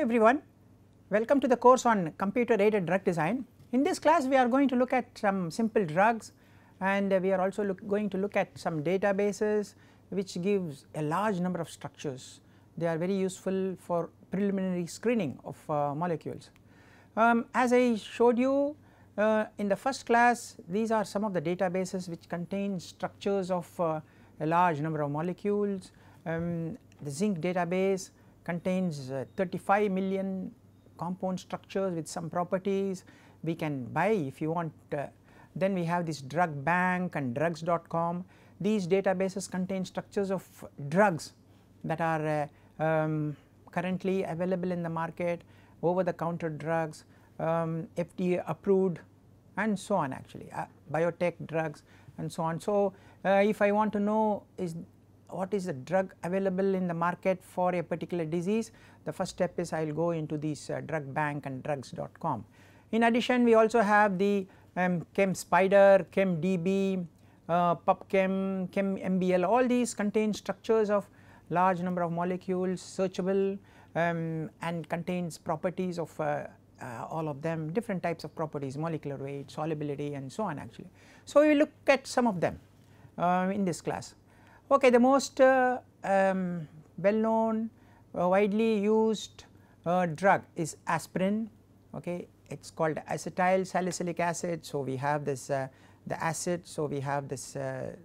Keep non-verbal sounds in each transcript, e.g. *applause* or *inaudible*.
everyone, welcome to the course on computer aided drug design. In this class we are going to look at some simple drugs and we are also look, going to look at some databases which gives a large number of structures. They are very useful for preliminary screening of uh, molecules. Um, as I showed you uh, in the first class these are some of the databases which contain structures of uh, a large number of molecules. Um, the zinc database contains uh, 35 million compound structures with some properties we can buy if you want uh, then we have this drug bank and drugs.com these databases contain structures of drugs that are uh, um, currently available in the market over the counter drugs um, FDA approved and so on actually uh, biotech drugs and so on. So, uh, if I want to know is what is the drug available in the market for a particular disease the first step is I will go into this uh, drug bank and drugs.com. In addition we also have the um, ChemSpider, ChemDB, uh, PubChem, ChEMBL all these contain structures of large number of molecules searchable um, and contains properties of uh, uh, all of them different types of properties molecular weight, solubility and so on actually. So, we will look at some of them uh, in this class. Okay, the most uh, um, well known uh, widely used uh, drug is aspirin. Okay it is called acetyl salicylic acid. So, we have this uh, the acid. So we have this uh,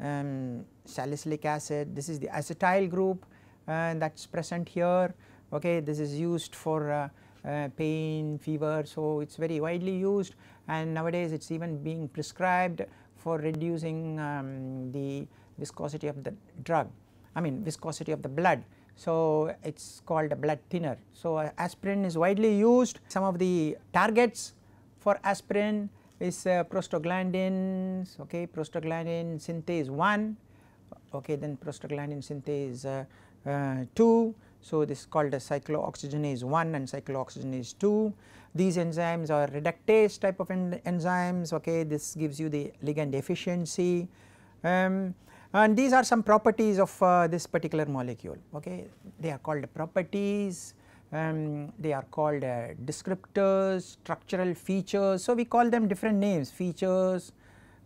um, salicylic acid. This is the acetyl group and that is present here. Okay this is used for uh, pain fever. So it is very widely used. And nowadays it is even being prescribed for reducing um, the viscosity of the drug I mean viscosity of the blood. So, it is called a blood thinner. So, aspirin is widely used. Some of the targets for aspirin is uh, prostaglandins okay? Prostaglandin synthase 1 okay? Then prostaglandin synthase uh, uh, 2 so this is called a cyclooxygenase 1 and cyclooxygenase 2 these enzymes are reductase type of en enzymes okay? This gives you the ligand efficiency um, and these are some properties of uh, this particular molecule okay? They are called properties um, they are called uh, descriptors structural features. So we call them different names features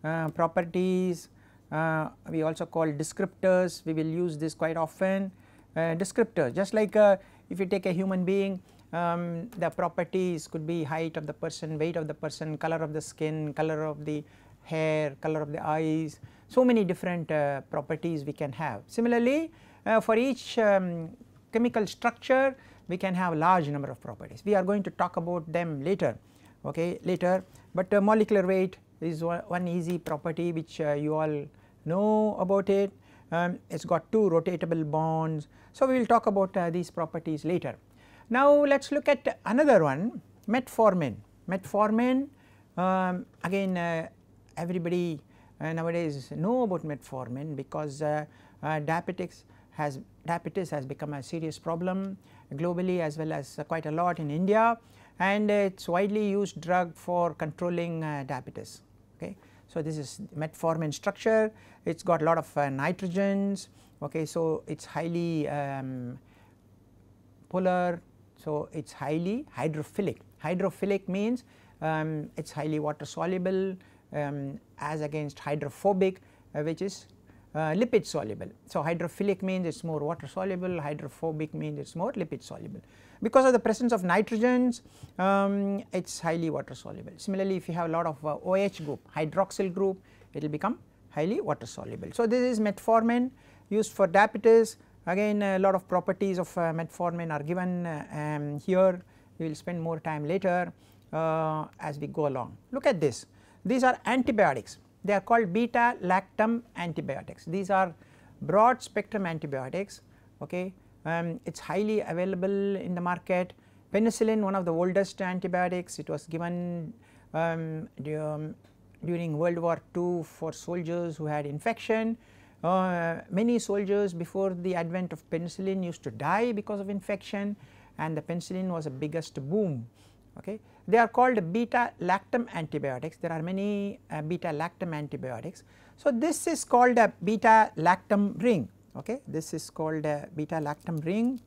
uh, properties. Uh, we also call descriptors. We will use this quite often. Uh, descriptors just like uh, if you take a human being um, the properties could be height of the person weight of the person color of the skin color of the hair color of the eyes so many different uh, properties we can have. Similarly, uh, for each um, chemical structure we can have a large number of properties. We are going to talk about them later okay later, but uh, molecular weight is one, easy property which uh, you all know about it. Um, it has got two rotatable bonds. So, we will talk about uh, these properties later. Now, let us look at another one metformin. Metformin um, again uh, everybody uh, nowadays know about metformin because uh, uh, diabetics has diabetes has become a serious problem globally as well as quite a lot in India and it is widely used drug for controlling diabetes okay. So, this is metformin structure. It has got a lot of nitrogens okay? So it is highly um, polar so it is highly hydrophilic. Hydrophilic means um, it is highly water soluble um, as against hydrophobic uh, which is uh, lipid soluble. So, hydrophilic means it is more water soluble, hydrophobic means it is more lipid soluble. Because of the presence of nitrogens um, it is highly water soluble. Similarly, if you have a lot of OH group hydroxyl group it will become highly water soluble. So, this is metformin used for diabetes again a lot of properties of uh, metformin are given uh, um, here we will spend more time later uh, as we go along. Look at this these are antibiotics. They are called beta lactam antibiotics. These are broad spectrum antibiotics okay? Um, it is highly available in the market. Penicillin one of the oldest antibiotics. It was given um, um, during World War II for soldiers who had infection. Uh, many soldiers before the advent of penicillin used to die because of infection and the penicillin was the biggest boom okay? They are called beta lactam antibiotics. There are many uh, beta lactam antibiotics. So, this is called a beta lactam ring. Okay? This is called a beta lactam ring.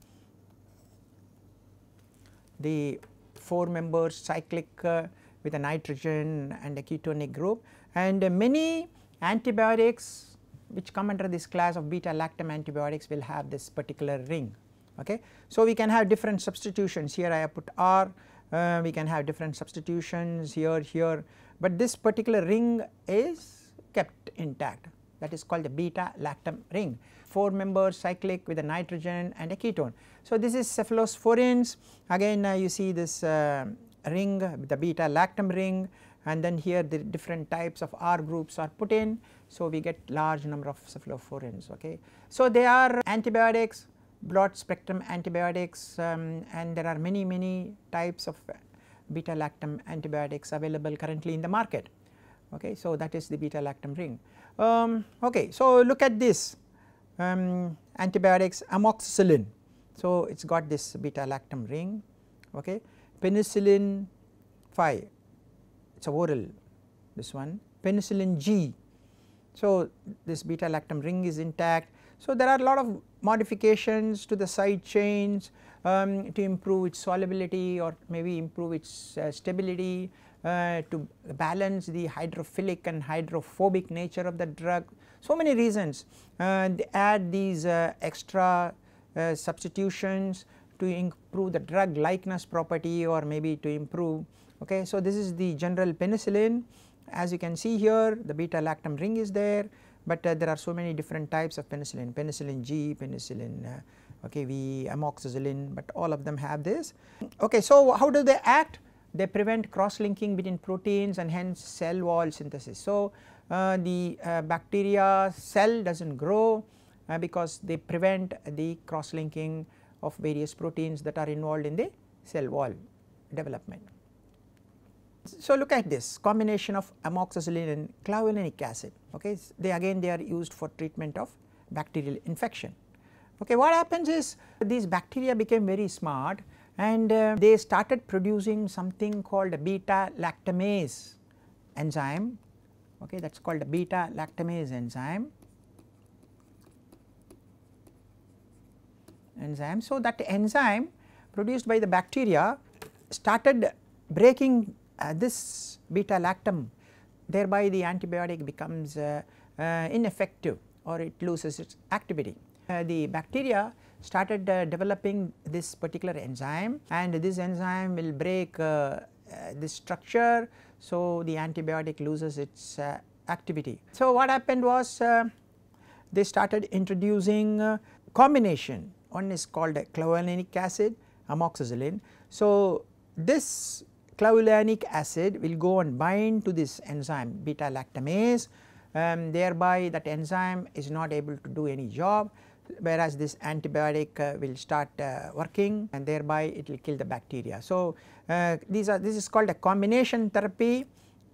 The 4 member cyclic uh, with a nitrogen and a ketonic group. And uh, many antibiotics which come under this class of beta lactam antibiotics will have this particular ring. Okay. So we can have different substitutions. Here I have put R uh, we can have different substitutions here here but this particular ring is kept intact that is called the beta lactam ring 4 member cyclic with a nitrogen and a ketone. So this is cephalosporins again uh, you see this uh, ring the beta lactam ring and then here the different types of R groups are put in. So we get large number of cephalosporins okay. So they are antibiotics broad spectrum antibiotics um, and there are many many types of beta lactam antibiotics available currently in the market okay. So that is the beta lactam ring. Um, okay, so look at this um, antibiotics amoxicillin. So it has got this beta lactam ring okay. Penicillin 5 it is a oral this one penicillin G. So this beta lactam ring is intact. So there are a lot of modifications to the side chains um, to improve its solubility or maybe improve its uh, stability uh, to balance the hydrophilic and hydrophobic nature of the drug. So many reasons uh, they add these uh, extra uh, substitutions to improve the drug likeness property or maybe to improve okay. So this is the general penicillin as you can see here the beta lactam ring is there but uh, there are so many different types of penicillin, penicillin G, penicillin uh, okay V, amoxicillin but all of them have this. Okay, so how do they act? They prevent cross linking between proteins and hence cell wall synthesis. So uh, the uh, bacteria cell does not grow uh, because they prevent the cross linking of various proteins that are involved in the cell wall development. So look at this combination of amoxicillin and clavulanic acid okay they again they are used for treatment of bacterial infection. Okay what happens is these bacteria became very smart and uh, they started producing something called beta lactamase enzyme okay that is called beta lactamase enzyme enzyme. So that enzyme produced by the bacteria started breaking uh, this beta lactam thereby the antibiotic becomes uh, uh, ineffective or it loses its activity. Uh, the bacteria started uh, developing this particular enzyme and this enzyme will break uh, this structure so the antibiotic loses its activity. So what happened was they started introducing combination one is called clavulanic acid amoxicillin. So this clavulanic acid will go and bind to this enzyme beta lactamase um, thereby that enzyme is not able to do any job whereas this antibiotic uh, will start uh, working and thereby it will kill the bacteria. So uh, these are this is called a combination therapy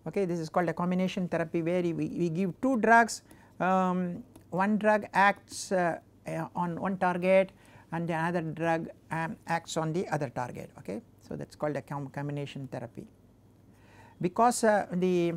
okay this is called a combination therapy where we, we give two drugs um, one drug acts uh, on one target and the other drug um, acts on the other target okay. So that is called a combination therapy. Because uh, the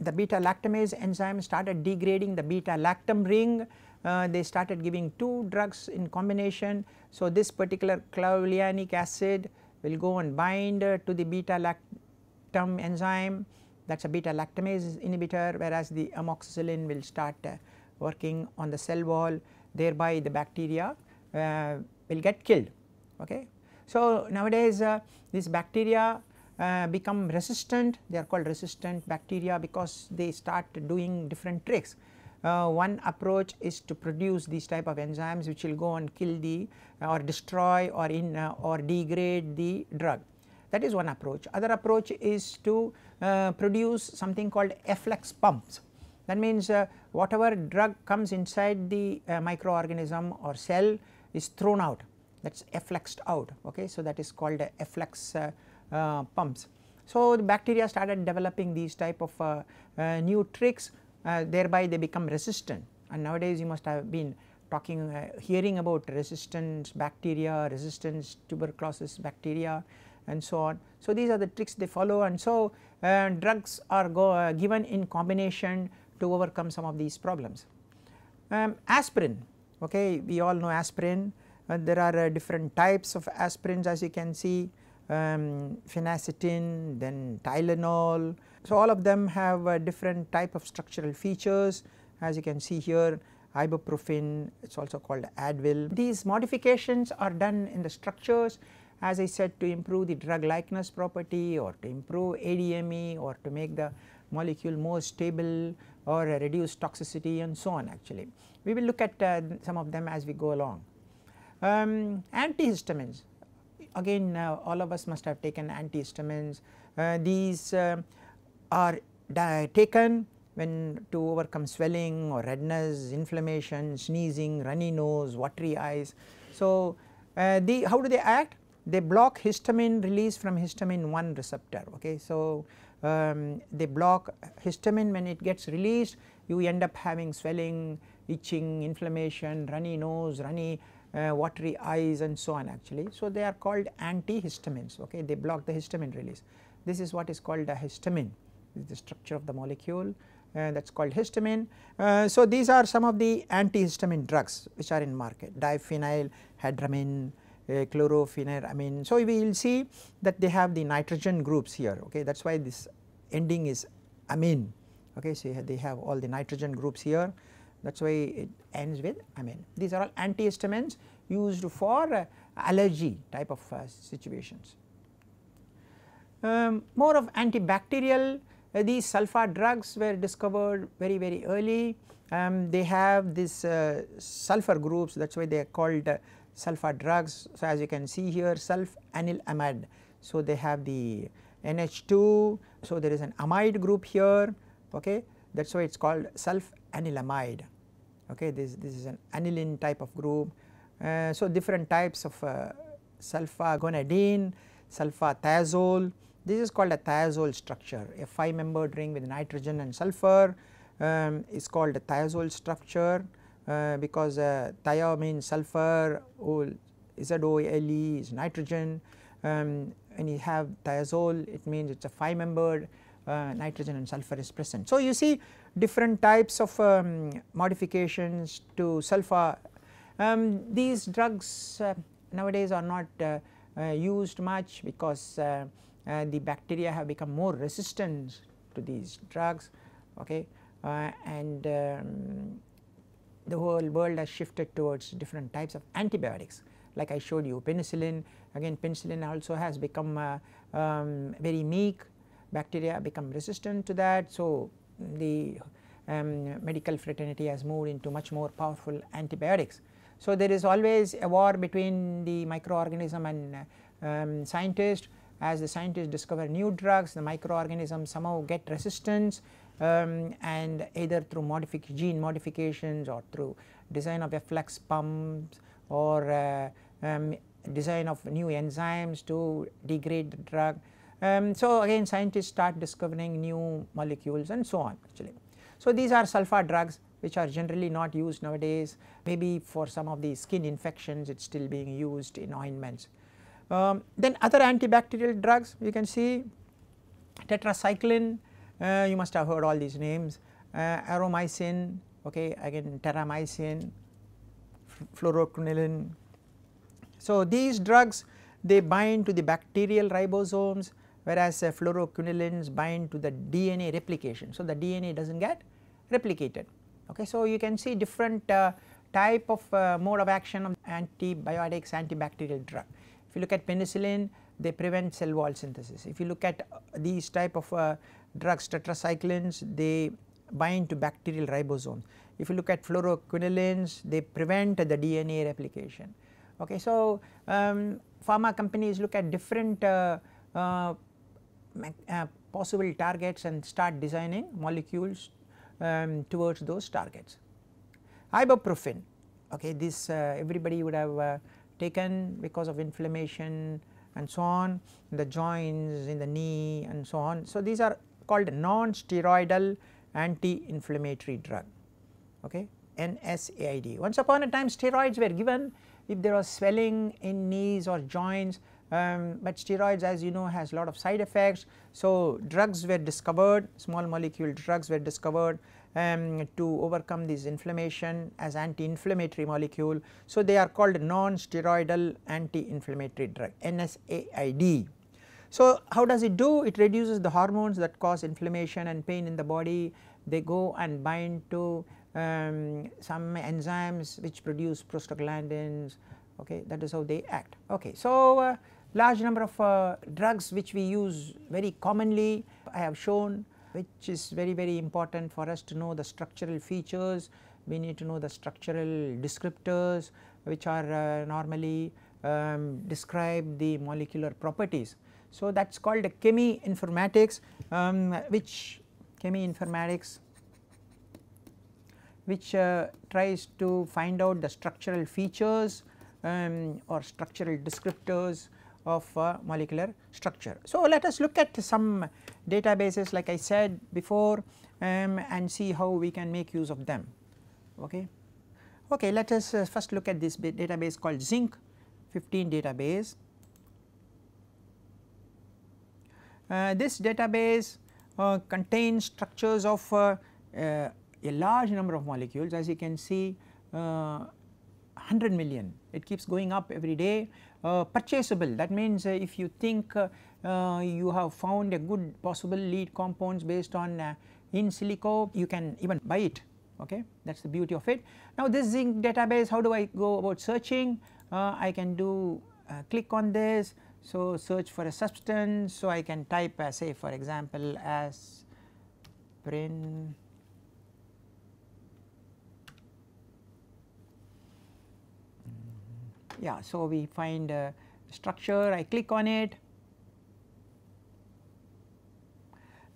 the beta lactamase enzyme started degrading the beta lactam ring uh, they started giving two drugs in combination. So this particular clavulanic acid will go and bind uh, to the beta lactam enzyme that is a beta lactamase inhibitor whereas the amoxicillin will start uh, working on the cell wall thereby the bacteria uh, will get killed okay. So nowadays uh, these bacteria uh, become resistant they are called resistant bacteria because they start doing different tricks. Uh, one approach is to produce these type of enzymes which will go and kill the uh, or destroy or in uh, or degrade the drug that is one approach. Other approach is to uh, produce something called efflux pumps that means whatever drug comes inside the microorganism or cell is thrown out that is effluxed out okay. So that is called efflux uh, uh, pumps. So the bacteria started developing these type of uh, uh new tricks uh, thereby they become resistant and nowadays you must have been talking uh, hearing about resistance bacteria, resistance tuberculosis bacteria and so on. So these are the tricks they follow and so drugs are go, given in combination to overcome some of these problems. Um, aspirin okay we all know aspirin uh, there are uh, different types of aspirins as you can see um, phenacetin then Tylenol. So, all of them have uh, different type of structural features as you can see here ibuprofen it is also called Advil. These modifications are done in the structures as I said to improve the drug likeness property or to improve ADME or to make the molecule more stable or reduce toxicity and so on actually. We will look at uh, some of them as we go along. Um, antihistamines again uh, all of us must have taken antihistamines uh, these uh, are taken when to overcome swelling or redness, inflammation, sneezing, runny nose, watery eyes. So, uh, the how do they act? They block histamine release from histamine 1 receptor okay. So, um, they block histamine when it gets released you end up having swelling, itching, inflammation, runny nose, runny uh, watery eyes and so on actually. So, they are called antihistamines okay they block the histamine release. This is what is called a histamine this is the structure of the molecule uh, that is called histamine. Uh, so, these are some of the antihistamine drugs which are in market diphenyl hadramine, uh. So, we will see that they have the nitrogen groups here okay that is why this ending is amine okay. So, they have all the nitrogen groups here that is why it ends with amine. These are all antihistamines used for uh, allergy type of uh, situations. Um, more of antibacterial uh, these sulfa drugs were discovered very very early um, they have this uh, sulfur groups that is why they are called uh, sulfa drugs. So, as you can see here sulfanilamide. So, they have the NH2 so there is an amide group here okay that is why it is called sulfanilamide okay this, this is an aniline type of group. Uh, so, different types of uh, sulfaguanidine, sulfa thiazole this is called a thiazole structure a 5 membered ring with nitrogen and sulfur um, is called a thiazole structure uh, because uh, thia means sulfur, ZOLE is nitrogen um, when you have thiazole it means it is a 5 membered uh, nitrogen and sulfur is present. So, you see different types of um, modifications to sulfa. Um, these drugs uh, nowadays are not uh, uh used much because uh, uh, the bacteria have become more resistant to these drugs okay and um, the whole world has shifted towards different types of antibiotics like I showed you penicillin again penicillin also has become um, very meek bacteria become resistant to that. So, the um, medical fraternity has moved into much more powerful antibiotics. So, there is always a war between the microorganism and um, scientist as the scientists discover new drugs the microorganisms somehow get resistance um, and either through modific gene modifications or through design of efflux pumps or uh, um, design of new enzymes to degrade the drug. Um, so, again scientists start discovering new molecules and so on actually. So, these are sulfa drugs which are generally not used nowadays maybe for some of the skin infections it is still being used in ointments. Um, then other antibacterial drugs you can see tetracycline uh, you must have heard all these names uh, aureomycin okay again terramycin fluoroquinolone. So, these drugs they bind to the bacterial ribosomes whereas uh, fluoroquinolones bind to the DNA replication. So, the DNA does not get replicated okay. So, you can see different uh, type of uh, mode of action of antibiotics antibacterial drug. If you look at penicillin they prevent cell wall synthesis. If you look at uh, these type of uh, drugs tetracyclines they bind to bacterial ribosomes. If you look at fluoroquinolones they prevent the DNA replication. Okay, so, um, pharma companies look at different uh, uh, uh, possible targets and start designing molecules um, towards those targets. Ibuprofen okay this uh, everybody would have taken because of inflammation and so on the joints in the knee and so on. So, these are called non-steroidal anti-inflammatory drug okay NSAID. Once upon a time steroids were given if there was swelling in knees or joints um, but steroids as you know has a lot of side effects. So, drugs were discovered small molecule drugs were discovered um, to overcome this inflammation as anti-inflammatory molecule. So, they are called non-steroidal anti-inflammatory drug NSAID. So, how does it do? It reduces the hormones that cause inflammation and pain in the body, they go and bind to um, some enzymes which produce prostaglandins okay that is how they act. Okay. So, uh, large number of uh, drugs which we use very commonly I have shown which is very very important for us to know the structural features, we need to know the structural descriptors which are uh, normally um, describe the molecular properties. So, that is called chemi informatics um, which chemi informatics which uh, tries to find out the structural features um, or structural descriptors of uh, molecular structure. So, let us look at some databases like I said before um, and see how we can make use of them. Okay. Okay, let us uh, first look at this database called Zinc 15 database. Uh, this database uh, contains structures of uh, uh, a large number of molecules as you can see 100 million. It keeps going up every day. Uh, purchasable. That means uh, if you think uh, you have found a good possible lead compounds based on in silico you can even buy it. Okay? That is the beauty of it. Now this zinc database how do I go about searching? I can do click on this. So search for a substance. So I can type say for example as yeah. So, we find a structure I click on it.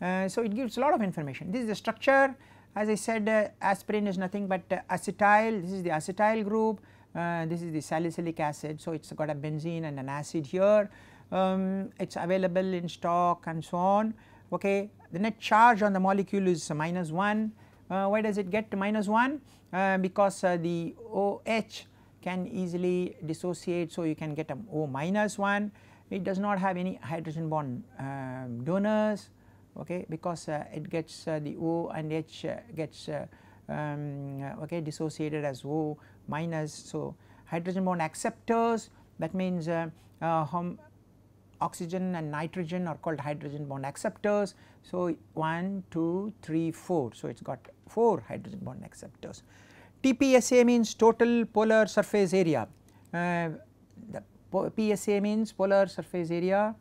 Uh, so, it gives a lot of information this is the structure as I said uh, aspirin is nothing but uh, acetyl this is the acetyl group uh, this is the salicylic acid. So, it has got a benzene and an acid here um, it is available in stock and so on okay. The net charge on the molecule is minus 1 uh, why does it get to minus 1 uh, because the OH can easily dissociate. So, you can get a O minus 1 it does not have any hydrogen bond um, donors okay because uh, it gets uh, the O and H uh, gets uh, um, okay dissociated as O minus. So, hydrogen bond acceptors that means uh, oxygen and nitrogen are called hydrogen bond acceptors. So, 1, 2, 3, 4. So, it has got 4 hydrogen bond acceptors. TPSA means total polar surface area, uh, the PSA means polar surface area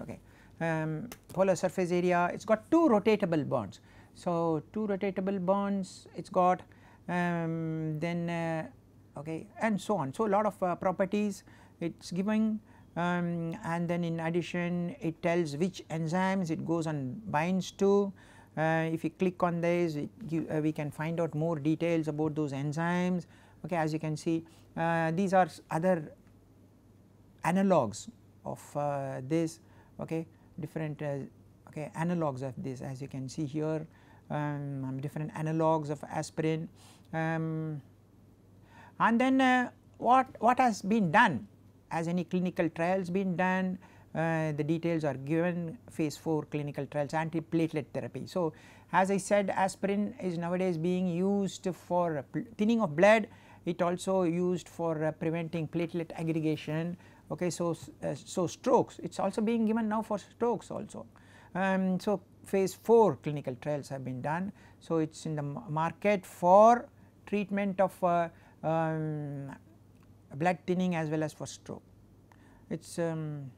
okay um, polar surface area it has got two rotatable bonds. So, two rotatable bonds it has got um, then uh, okay and so on. So, a lot of uh, properties it is giving um, and then in addition it tells which enzymes it goes and binds to. Uh, if you click on this give, uh, we can find out more details about those enzymes. Okay as you can see uh, these are other analogues of uh, this. Okay different uh, okay analogues of this as you can see here. Um, different analogues of aspirin. Um, and then uh, what what has been done has any clinical trials been done? Uh, the details are given. Phase 4 clinical trials antiplatelet therapy. So, as I said aspirin is nowadays being used for thinning of blood. It also used for uh, preventing platelet aggregation. Okay so uh, so strokes it is also being given now for strokes also. Um, so phase 4 clinical trials have been done. So it is in the market for treatment of uh, um, blood thinning as well as for stroke. It is um,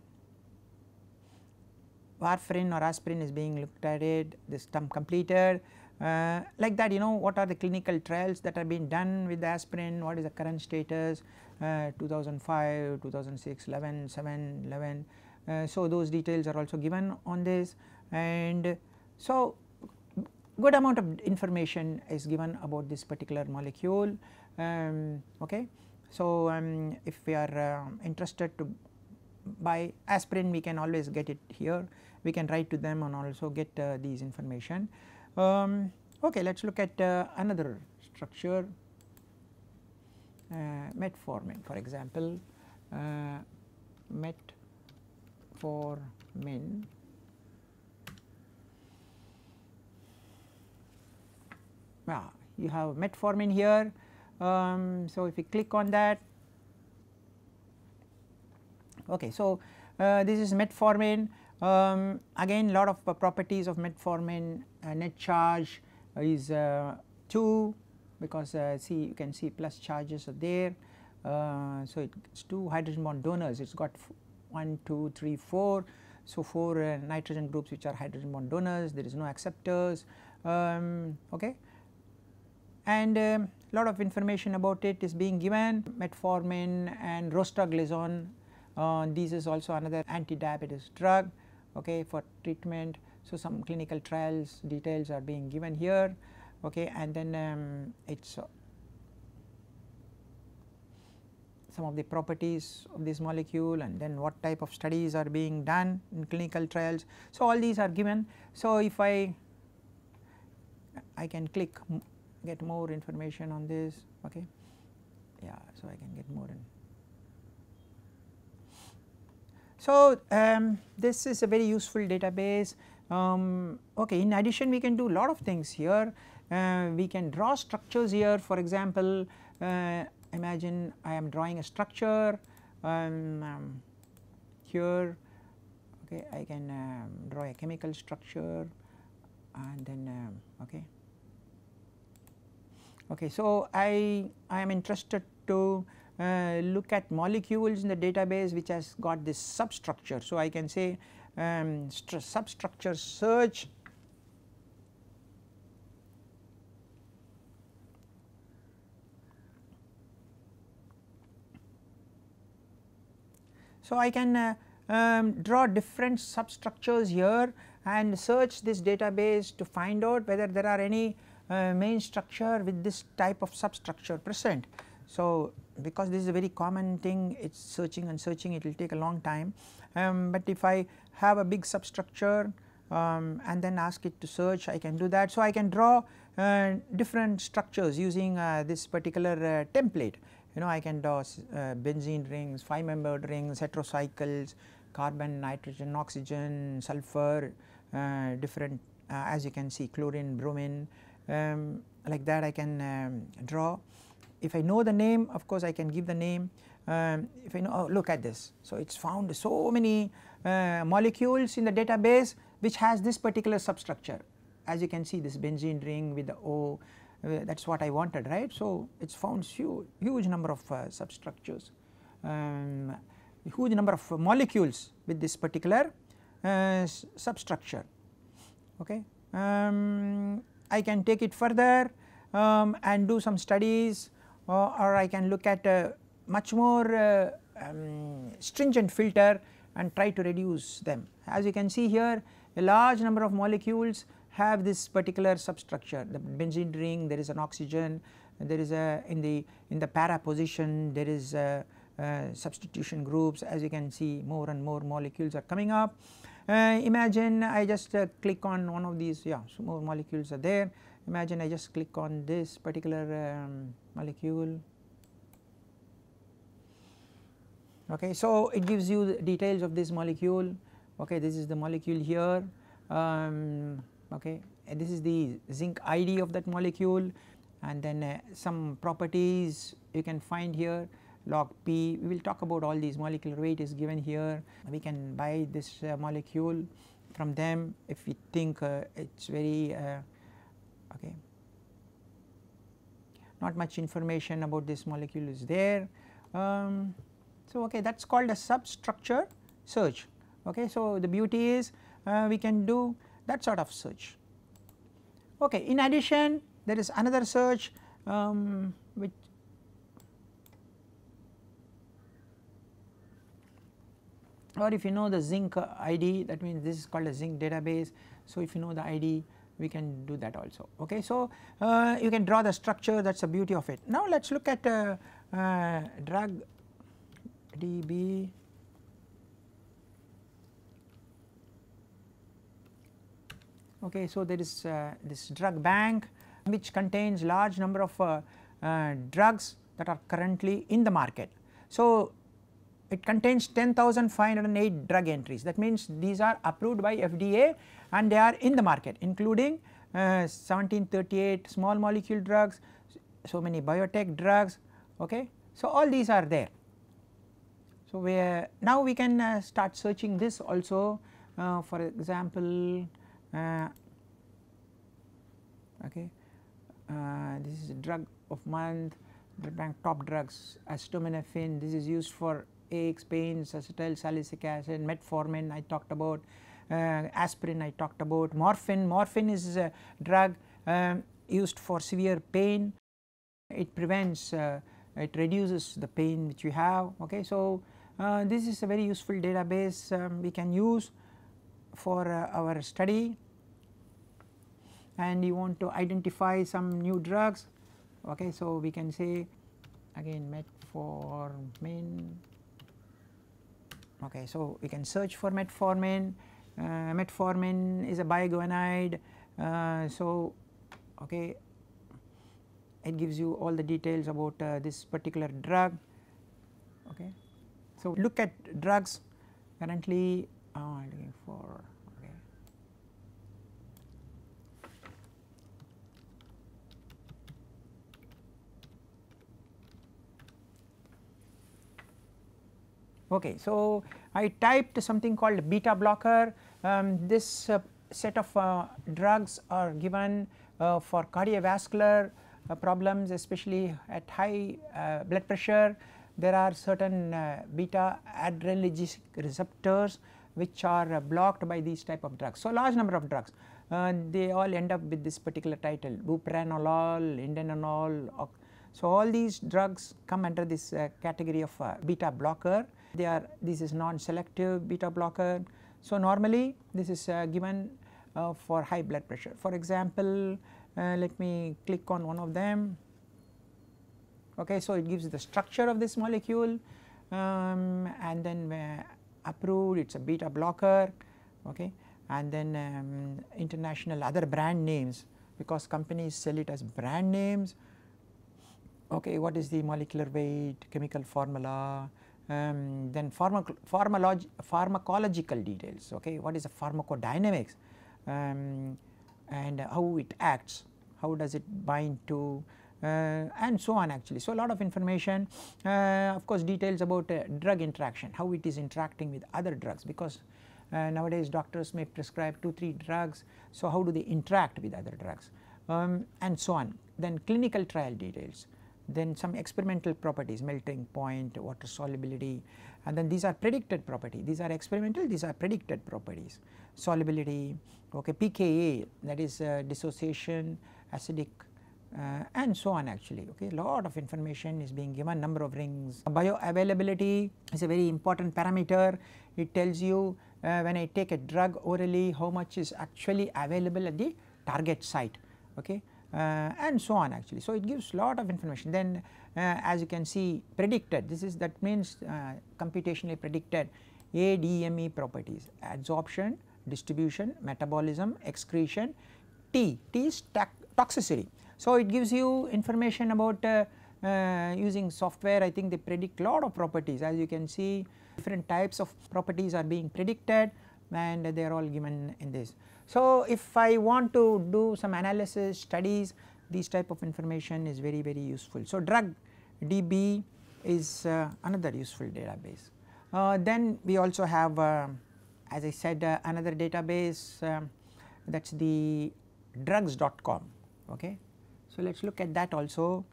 warfarin or aspirin is being looked at it, this term completed. Uh, like that you know what are the clinical trials that have been done with the aspirin, what is the current status, uh, 2005, 2006, 11, 7, 11. Uh, so, those details are also given on this and so good amount of information is given about this particular molecule. Um, okay. So, um, if we are uh, interested to buy aspirin we can always get it here, we can write to them and also get uh, these information. Um, okay, let us look at uh, another structure. Metformin for example, metformin. Yeah, you have metformin here. Um, so, if you click on that okay. So, uh, this is metformin um, again lot of uh, properties of metformin uh, net charge is uh, 2 because uh, see you can see plus charges are there. Uh, so, it's 2 hydrogen bond donors it has got 1, 2, 3, 4. So, 4 nitrogen groups which are hydrogen bond donors there is no acceptors um, okay and um, lot of information about it is being given metformin and rosiglitazone uh, this is also another anti-diabetes drug okay, for treatment. So, some clinical trials details are being given here okay, and then um, it is uh, some of the properties of this molecule and then what type of studies are being done in clinical trials. So, all these are given. So, if I I can click get more information on this okay? Yeah so I can get more in. So, um, this is a very useful database. Um, okay in addition we can do a lot of things here. Uh, we can draw structures here. For example uh, imagine I am drawing a structure um, um, here. Okay I can um, draw a chemical structure and then um, okay okay so I I am interested to uh, look at molecules in the database which has got this substructure. So, I can say um, substructure search So, I can uh, um, draw different substructures here and search this database to find out whether there are any main structure with this type of substructure present. So, because this is a very common thing it is searching and searching it will take a long time, um, but if I have a big substructure um, and then ask it to search I can do that. So, I can draw uh, different structures using uh, this particular uh, template you know I can draw uh, benzene rings, 5 membered rings, heterocycles, carbon, nitrogen, oxygen, sulfur, uh, different uh, as you can see chlorine, bromine um, like that I can um, draw if I know the name of course I can give the name um, if I know oh, look at this. So, it is found so many uh, molecules in the database which has this particular substructure as you can see this benzene ring with the O uh, that is what I wanted right. So, it is found huge, huge number of uh, substructures um, huge number of molecules with this particular uh, substructure okay. Um, I can take it further um, and do some studies or I can look at a much more uh, um, stringent filter and try to reduce them. As you can see here a large number of molecules have this particular substructure the benzene ring there is an oxygen there is a in the in the para position there is a substitution groups as you can see more and more molecules are coming up. Uh, imagine I just uh, click on one of these yeah so more molecules are there. Imagine I just click on this particular um, molecule. Okay. So, it gives you the details of this molecule. Okay this is the molecule here. Um, okay and this is the zinc ID of that molecule. And then uh, some properties you can find here log P we will talk about all these molecular weight is given here we can buy this uh, molecule from them if we think uh, it is very uh, okay. Not much information about this molecule is there. Um, so, okay that is called a substructure search. Okay. So, the beauty is uh, we can do that sort of search. Okay. In addition there is another search um, which or if you know the zinc ID that means this is called a zinc database. So, if you know the ID we can do that also okay. So, uh, you can draw the structure that is the beauty of it. Now, let us look at uh, uh, drug DB okay. So, there is uh, this drug bank which contains large number of uh, uh, drugs that are currently in the market. So, it contains 10,508 drug entries that means these are approved by FDA and they are in the market including uh, 1738 small molecule drugs, so many biotech drugs okay. So all these are there. So we now we can uh, start searching this also uh, for example uh, okay uh, this is a drug of month bank top drugs acetaminophen this is used for aches pains acetyl salicylic acid metformin I talked about uh, aspirin I talked about morphine. Morphine is a drug um, used for severe pain. It prevents uh, it reduces the pain which you have okay? So uh, this is a very useful database um, we can use for uh, our study. And you want to identify some new drugs okay? So we can say again metformin okay so we can search for metformin. Uh, metformin is a biguanide uh, so okay it gives you all the details about uh, this particular drug. Okay so look at drugs. Currently uh, looking for Okay, so I typed something called beta blocker. Um, this uh, set of uh, drugs are given uh, for cardiovascular uh, problems, especially at high uh, blood pressure. There are certain uh, beta adrenergic receptors which are blocked by these type of drugs. So, large number of drugs they all end up with this particular title bupranolol, indenolol. So, all these drugs come under this category of beta blocker they are this is non-selective beta blocker. So, normally this is uh, given uh, for high blood pressure. For example, uh, let me click on one of them. Okay, so it gives the structure of this molecule um, and then uh, approved it is a beta blocker okay and then um, international other brand names because companies sell it as brand names okay what is the molecular weight chemical formula um, then pharmacological details okay? What is the pharmacodynamics? Um, and how it acts how does it bind to uh, and so on actually. So, a lot of information. Uh, of course details about uh, drug interaction how it is interacting with other drugs because uh, nowadays doctors may prescribe 2 3 drugs. So, how do they interact with other drugs? Um, and so on. Then clinical trial details then some experimental properties melting point, water solubility and then these are predicted property. These are experimental these are predicted properties. Solubility okay pKa that is uh, dissociation acidic uh, and so on actually okay. Lot of information is being given number of rings. Bioavailability is a very important parameter. It tells you uh, when I take a drug orally how much is actually available at the target site okay and so on actually. So, it gives lot of information then uh, as you can see predicted this is that means uh, computationally predicted ADME properties adsorption, distribution, metabolism, excretion, T, T is toxicity. So, it gives you information about uh, uh, using software I think they predict lot of properties as you can see different types of properties are being predicted and they are all given in this. So, if I want to do some analysis studies these type of information is very very useful. So, drug DB is uh, another useful database. Uh, then we also have uh, as I said uh, another database um, that is the drugs.com okay. So, let us look at that also.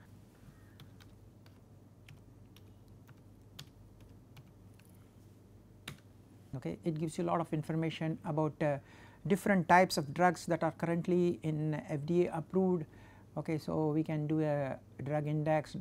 Okay, it gives you a lot of information about uh, different types of drugs that are currently in FDA approved. Okay, so we can do a drug index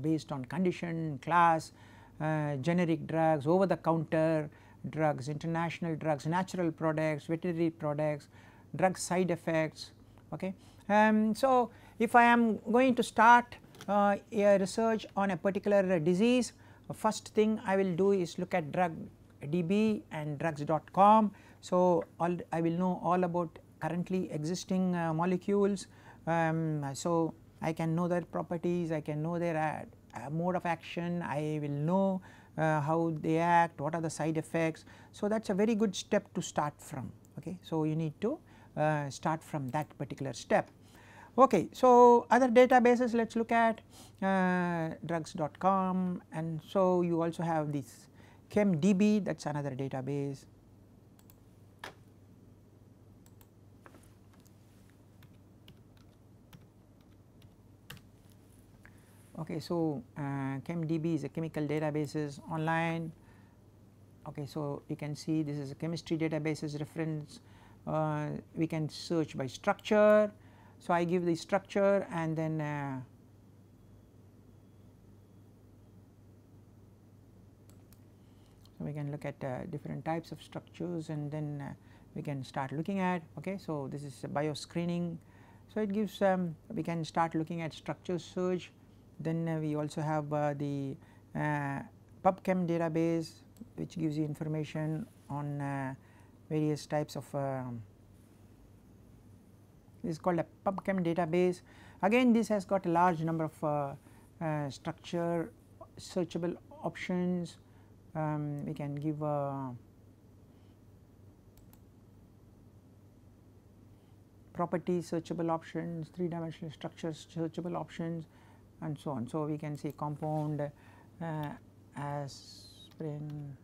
based on condition, class, uh, generic drugs, over the counter drugs, international drugs, natural products, veterinary products, drug side effects. Okay. Um, so, if I am going to start uh, a research on a particular disease, first thing I will do is look at drug DB and drugs.com so, all I will know all about currently existing uh, molecules. Um, so, I can know their properties, I can know their uh, mode of action, I will know uh, how they act, what are the side effects. So, that is a very good step to start from. Okay. So, you need to uh, start from that particular step. Okay, so other databases let us look at uh, drugs.com and so you also have this ChemDB that is another database. Okay, so uh, ChemDB is a chemical databases online. Okay, so you can see this is a chemistry databases reference. Uh, we can search by structure so, I give the structure and then uh, so we can look at uh, different types of structures and then uh, we can start looking at okay. So, this is bio screening. So, it gives um, we can start looking at structure search then uh, we also have uh, the uh, PubChem database which gives you information on various types of um, this is called a PubChem database. Again this has got a large number of uh, structure searchable options. Um, we can give uh, property searchable options, 3 dimensional structures searchable options and so on. So, we can see compound uh, aspirin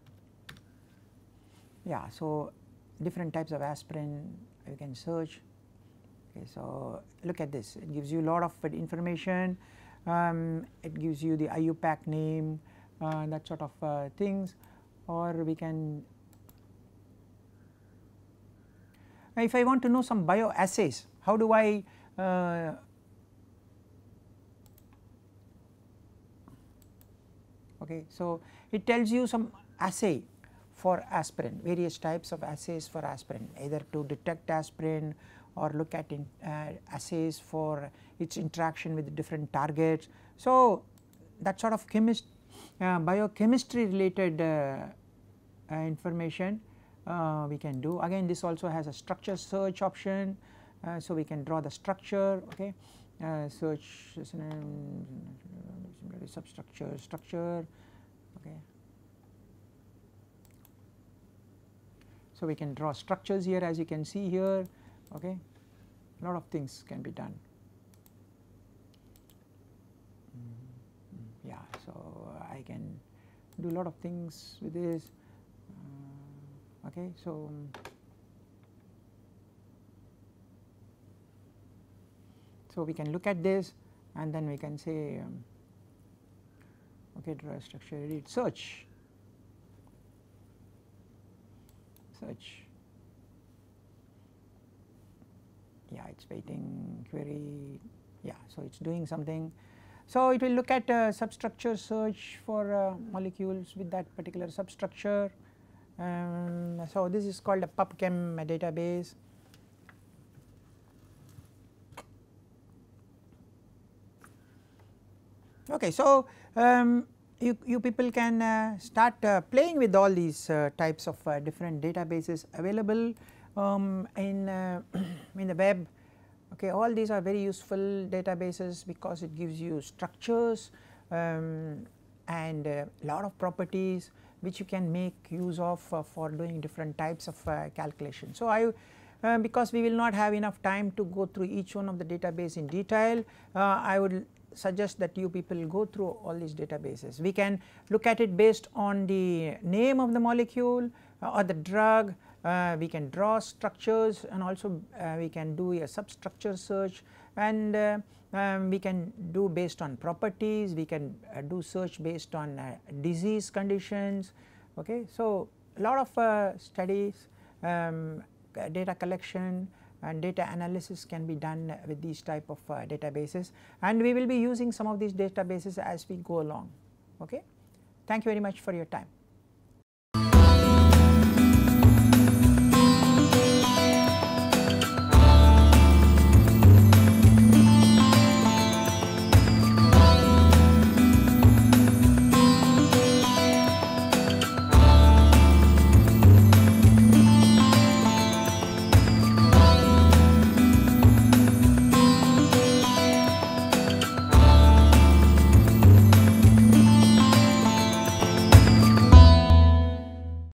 yeah. So, different types of aspirin you can search Okay, so look at this it gives you a lot of information um, it gives you the IUPAC name uh, that sort of uh, things or we can if I want to know some bioassays how do I uh, okay so it tells you some assay for aspirin various types of assays for aspirin either to detect aspirin or look at in, uh, assays for its interaction with different targets. So, that sort of chemist uh, biochemistry related uh, uh information uh, we can do again this also has a structure search option uh, so we can draw the structure okay search substructure structure. Okay. So we can draw structures here as you can see here. Okay. A lot of things can be done. Yeah so I can do a lot of things with this. Uh, okay so so we can look at this and then we can say um, okay draw a structure edit search. Search. Yeah it is waiting query. Yeah so it is doing something. So it will look at uh, substructure search for uh, molecules with that particular substructure. Um, so this is called a PubChem database. Okay, so um, you, you people can uh, start uh, playing with all these uh, types of uh, different databases available um, in, uh, *clears throat* in the web okay all these are very useful databases because it gives you structures um, and a uh, lot of properties which you can make use of for doing different types of uh, calculation. So, I uh, because we will not have enough time to go through each one of the database in detail, uh, I would suggest that you people go through all these databases. We can look at it based on the name of the molecule uh, or the drug uh, we can draw structures and also uh, we can do a substructure search and uh, um, we can do based on properties, we can uh, do search based on uh, disease conditions. Okay. So, a lot of studies, um, data collection and data analysis can be done with these type of uh, databases and we will be using some of these databases as we go along. Okay. Thank you very much for your time.